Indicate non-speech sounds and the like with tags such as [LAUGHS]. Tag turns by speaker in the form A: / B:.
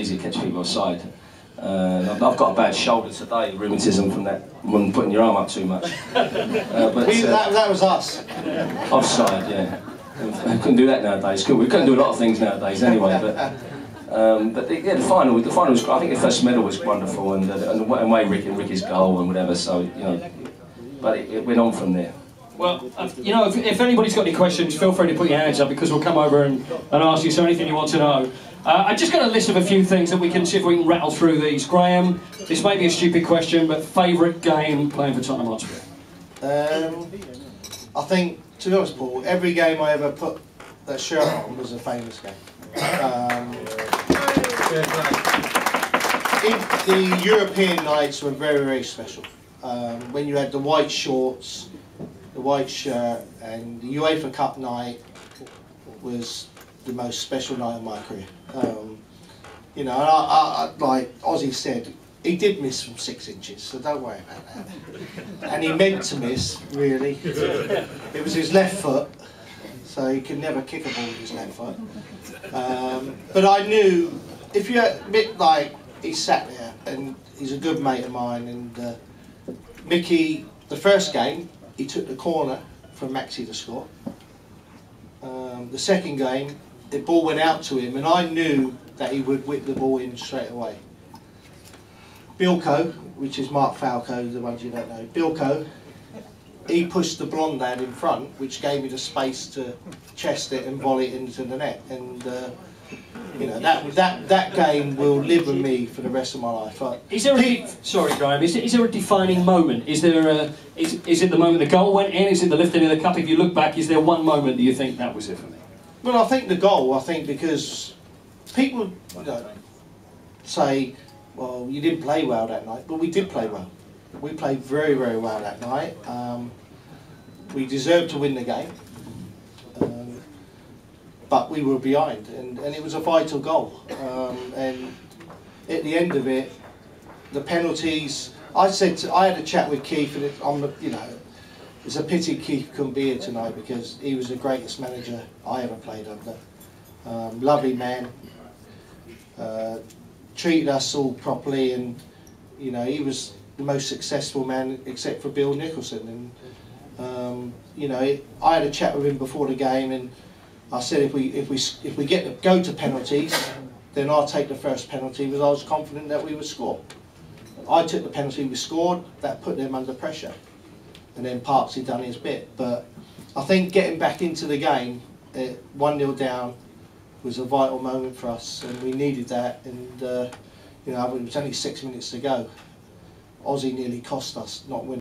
A: easy to catch people offside. Uh, I've, I've got a bad shoulder today, rheumatism from that from putting your arm up too much. [LAUGHS] Uh, but
B: We,
A: uh,
B: that, that was us.
A: offside, yeah. We couldn't do that nowadays. Could we? we couldn't do a lot of things nowadays anyway. But um, but the, yeah, the final, the final was. I think the first medal was wonderful, and, uh, and the way and Ricky's goal and whatever. So you know, but it, it went on from there.
C: Well, uh, you know, if, if anybody's got any questions, feel free to put your hands up because we'll come over and, and ask you. So anything you want to know. Uh, I just got a list of a few things that we can see if we can rattle through these. Graham, this may be a stupid question, but favourite game playing for Tottenham Hotspur?
B: Um, I think, to be honest, Paul, every game I ever put that shirt on was a famous game. Um, the European nights were very, very special. Um, when you had the white shorts, the white shirt, and the UEFA Cup night was the most special night of my career. Um, you know, I, I, like Ossie said, he did miss from six inches, so don't worry about that. And he meant to miss, really. It was his left foot, so he could never kick a ball with his left foot. Um, but I knew, if you a bit like he sat there, and he's a good mate of mine, and uh, Mickey, the first game, he took the corner from Maxi to score. Um, the second game, the ball went out to him, and I knew that he would whip the ball in straight away. Bilko, which is Mark Falco, the ones you don't know, Bilko, he pushed the blonde lad in front, which gave me the space to chest it and volley it into the net. And uh, you know that that that game will live with me for the rest of my life.
C: Is there a sorry, Graham? Is, there- is there a defining moment? Is there a is, is it the moment the goal went in? Is it the lifting of the cup? If you look back, is there one moment that you think that was it for me?
B: Well, I think the goal. I think because people say, "Well, you didn't play well that night," but we did play well. We played very, very well that night. Um, we deserved to win the game, um, but we were behind, and, and it was a vital goal. Um, and at the end of it, the penalties. I said to, I had a chat with Keith, and on the you know it's a pity Keith couldn't be here tonight because he was the greatest manager I ever played under. Um, lovely man, uh, treated us all properly, and you know he was the most successful man except for Bill Nicholson. And um, you know I had a chat with him before the game, and I said if we if we if we get to go to penalties, then I'll take the first penalty because I was confident that we would score. I took the penalty, we scored, that put them under pressure and then Parksy done his bit. But I think getting back into the game, uh, one 0 down, was a vital moment for us, and we needed that. And uh, you know, it was only six minutes to go. Ossie nearly cost us not winning.